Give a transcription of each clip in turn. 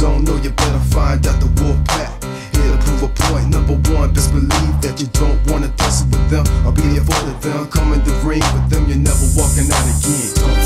don't know, you better find out the Wolfpack. Here to prove a point, number one, best believe them or be there for them. Come in the ring with them, you're never walking out again.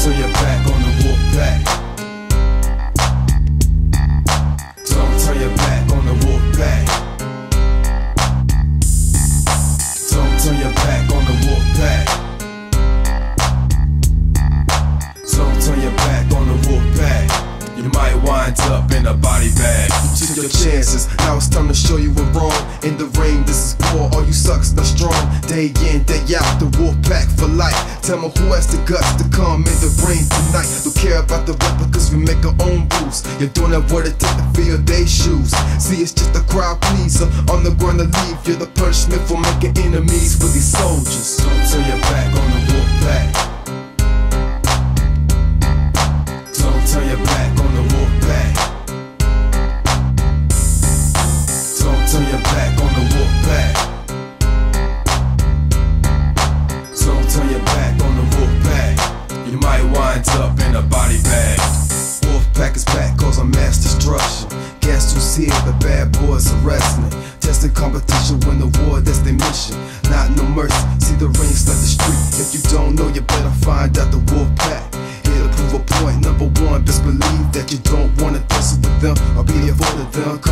You might wind up in a body bag. You took your chances, now it's time to show you we're wrong. In the ring, this is war, all you sucks not strong. Day in, day out, the wolf pack for life. Tell me who has the guts to come in the ring tonight. Don't care about the replicas, we make our own rules. You're doing that what it take to fill their shoes. See, it's just a crowd pleaser. On the ground to leave, you're the punishment for making enemies for these soldiers. Don't turn your back on the mass destruction. Gas see it, the bad boys are wrestling. Testing competition, win the war, that's their mission. Not no mercy, see the rings like the street. If you don't know, you better find out the wolf pack. Here to prove a point, number one, best believe that you don't wanna tussle with them or be there for them.